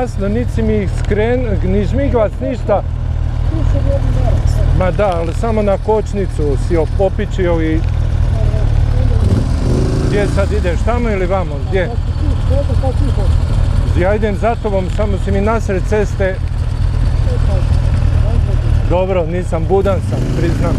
kasno, niti mi skren, ni žmiglac, ništa. Ma da, ali samo na kočnicu si popičio i... Gdje sad ideš, tamo ili vamo, gdje? Ja idem za tobom, samo si mi nasred ceste... Dobro, nisam budan sam, priznam.